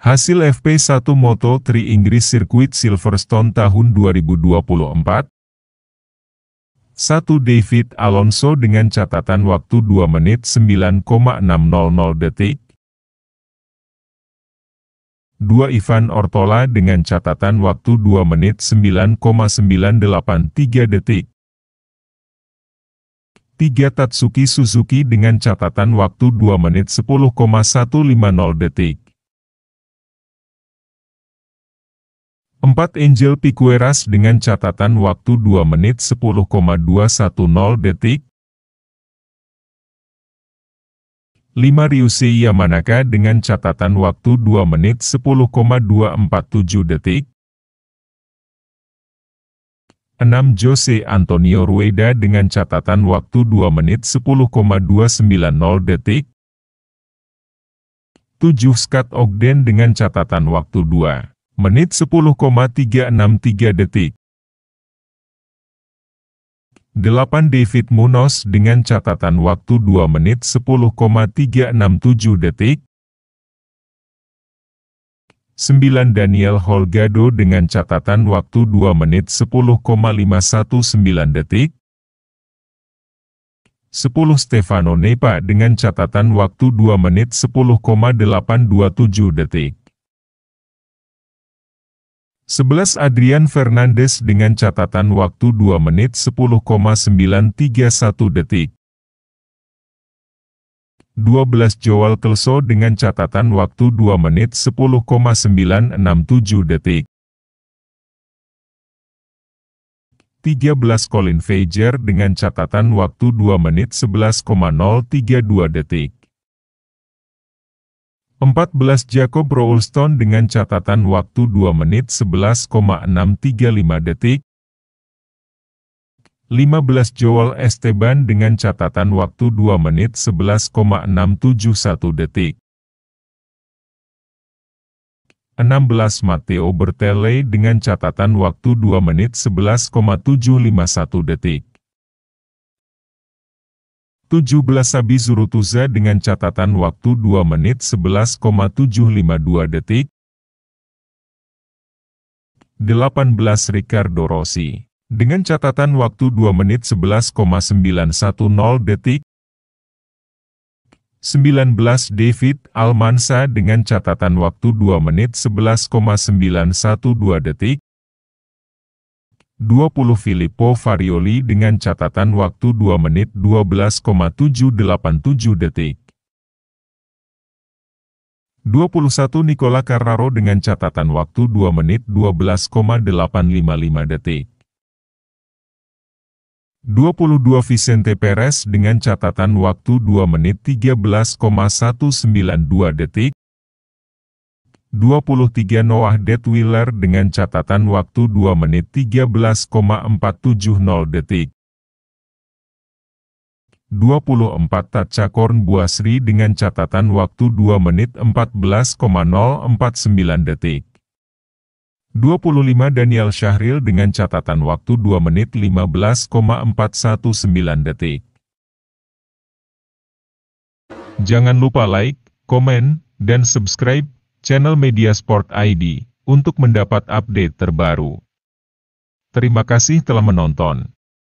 Hasil FP1 Moto3 Inggris Sirkuit Silverstone tahun 2024 1. David Alonso dengan catatan waktu 2 menit 9,600 detik 2. Ivan Ortola dengan catatan waktu 2 menit 9,983 detik 3. Tatsuki Suzuki dengan catatan waktu 2 menit 10,150 detik 4 Angel Piqueras dengan catatan waktu 2 menit 10,210 detik. 5 Ryusei Yamanaka dengan catatan waktu 2 menit 10,247 detik. 6 Jose Antonio Rueda dengan catatan waktu 2 menit 10,290 detik. 7 Scott Ogden dengan catatan waktu 2 menit 10,363 detik. 8 David Munoz dengan catatan waktu 2 menit 10,367 detik. 9 Daniel Holgado dengan catatan waktu 2 menit 10,519 detik. 10 Stefano Nepa dengan catatan waktu 2 menit 10,827 detik. 11 Adrian Fernandes dengan catatan waktu 2 menit 10,931 detik. 12 Joel Kelso dengan catatan waktu 2 menit 10,967 detik. 13 Colin Fager dengan catatan waktu 2 menit 11,032 detik. 14 Jacob Rowlston dengan catatan waktu 2 menit 11,635 detik. 15 Joel Esteban dengan catatan waktu 2 menit 11,671 detik. 16 Matteo Bertele dengan catatan waktu 2 menit 11,751 detik. 17 Sabi Zurutuza dengan catatan waktu 2 menit 11,752 detik. 18 Ricardo Rossi dengan catatan waktu 2 menit 11,910 detik. 19 David Almansa dengan catatan waktu 2 menit 11,912 detik. 20 Filippo Farioli dengan catatan waktu 2 menit 12,787 detik. 21 Nicola Carraro dengan catatan waktu 2 menit 12,855 detik. 22 Vicente Perez dengan catatan waktu 2 menit 13,192 detik. 23 Noah Detwiller dengan catatan waktu 2 menit 13,470 detik. 24 Tacakorn Buasri dengan catatan waktu 2 menit 14,049 detik. 25 Daniel Syahril dengan catatan waktu 2 menit 15,419 detik. Jangan lupa like, komen, dan subscribe channel Media Sport ID, untuk mendapat update terbaru. Terima kasih telah menonton.